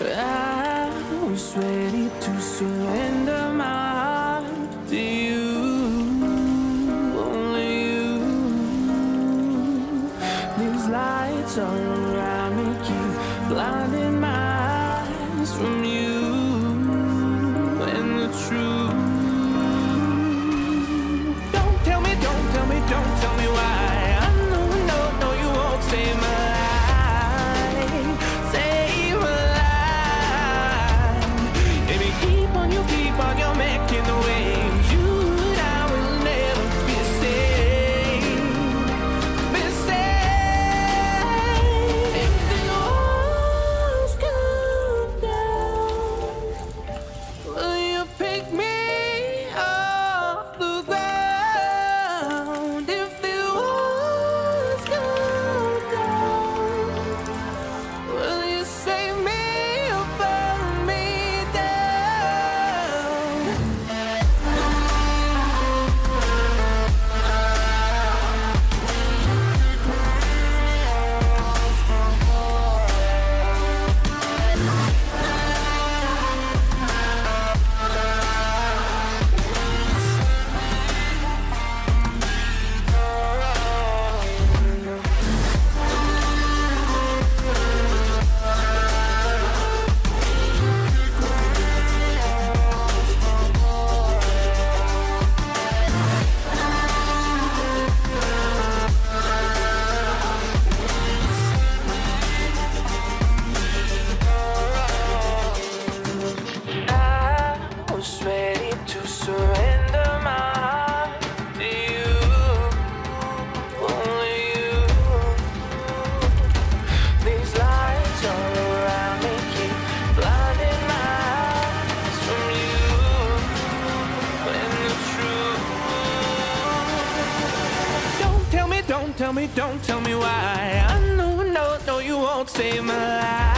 I was waiting. tell me, don't tell me why. I know, no, no, you won't save my life.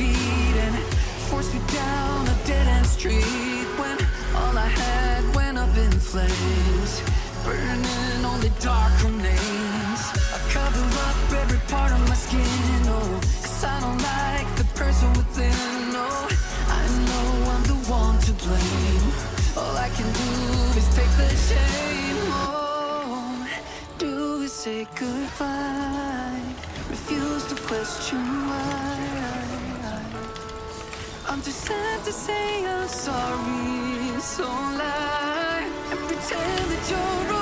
feet and forced me down a dead-end street when all I had went up in flames, burning only dark remains. I cover up every part of my skin. to say I'm sorry so lie and pretend that you're.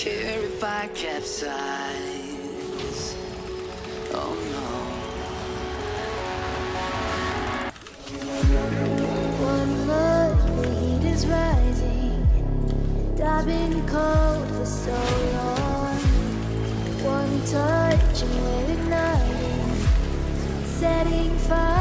care if I capsize. Oh no. One look, the heat is rising, and I've been cold for so long. One touch, and we're igniting, setting fire.